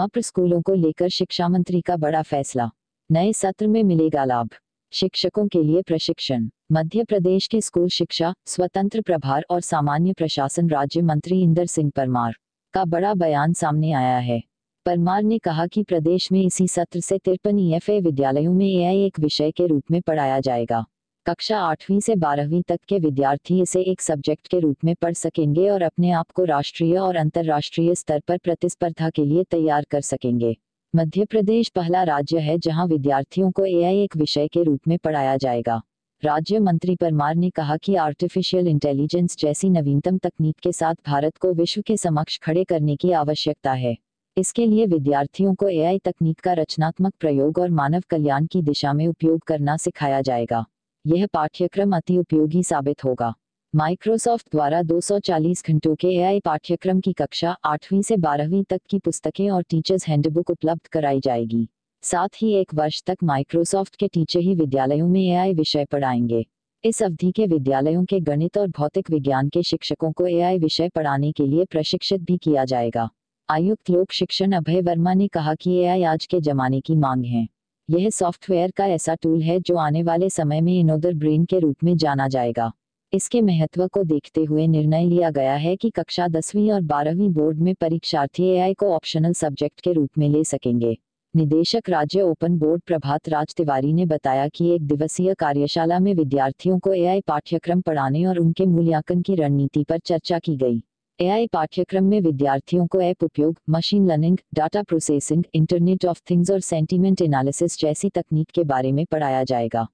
मप्र स्कूलों को लेकर शिक्षा मंत्री का बड़ा फैसला। नए सत्र में मिलेगा लाभ। शिक्षकों के लिए प्रशिक्षण। मध्य प्रदेश के स्कूल शिक्षा, स्वतंत्र प्रभार और सामान्य प्रशासन राज्य मंत्री इंदर सिंह परमार का बड़ा बयान सामने आया है। परमार ने कहा कि प्रदेश में इसी सत्र से तिरपन ईएफए विद्यालयों में एआई एक विषय के रूप में पढ़ाया जाएगा। कक्षा आठवीं से बारहवीं तक के विद्यार्थी इसे एक सब्जेक्ट के रूप में पढ़ सकेंगे और अपने आप को राष्ट्रीय और अंतर्राष्ट्रीय स्तर पर प्रतिस्पर्धा के लिए तैयार कर सकेंगे। मध्य प्रदेश पहला राज्य है जहाँ विद्यार्थियों को एआई एक विषय के रूप में पढ़ाया जाएगा। राज्य मंत्री परमार ने कहा कि आर्टिफिशियल इंटेलिजेंस जैसी नवीनतम तकनीक के साथ भारत को विश्व के समक्ष खड़े करने की आवश्यकता है। इसके लिए विद्यार्थियों को एआई तकनीक का रचनात्मक प्रयोग और मानव कल्याण की दिशा में उपयोग करना सिखाया जाएगा। यह पाठ्यक्रम अति उपयोगी साबित होगा। माइक्रोसॉफ्ट द्वारा 240 घंटों के एआई पाठ्यक्रम की कक्षा आठवीं से बारहवीं तक की पुस्तकें और टीचर्स हैंडबुक उपलब्ध कराई जाएगी। साथ ही एक वर्ष तक माइक्रोसॉफ्ट के टीचर ही विद्यालयों में एआई विषय पढ़ाएँगे। इस अवधि के विद्यालयों के गणित और भौतिक विज्ञान के शिक्षकों को एआई विषय पढ़ाने के लिए प्रशिक्षित भी किया जाएगा। आयुक्त लोक शिक्षण अभय वर्मा ने कहा कि एआई आज के जमाने की मांग है। यह सॉफ्टवेयर का ऐसा टूल है जो आने वाले समय में इनोदर ब्रेन के रूप में जाना जाएगा। इसके महत्व को देखते हुए निर्णय लिया गया है कि कक्षा दसवीं और बारहवीं बोर्ड में परीक्षार्थी एआई को ऑप्शनल सब्जेक्ट के रूप में ले सकेंगे। निदेशक राज्य ओपन बोर्ड प्रभात राज तिवारी ने बताया कि एक दिवसीय कार्यशाला में विद्यार्थियों को एआई पाठ्यक्रम पढ़ाने और उनके मूल्यांकन की रणनीति पर चर्चा की गई। एआई पाठ्यक्रम में विद्यार्थियों को ऐप उपयोग machine learning data processing internet of things और सेंटीमेंट एनालिसिस जैसी तकनीक के बारे में पढ़ाया जाएगा।